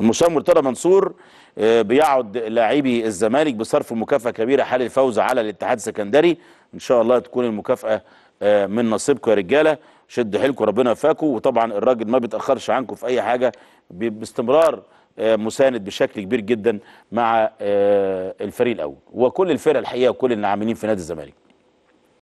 المشاور مرتضى منصور آه، بيعد لاعبي الزمالك بصرف مكافأة كبيرة حال الفوز على الاتحاد السكندري. إن شاء الله تكون المكافأة آه، من نصيبكم يا رجالة. شد حيلكم ربنا يوفقكم وطبعا الراجل ما بيتأخرش عنكم في أي حاجة باستمرار آه، مساند بشكل كبير جدا مع الفريق الأول. وكل الفرق الحقيقة وكل اللي عاملين في نادي الزمالك.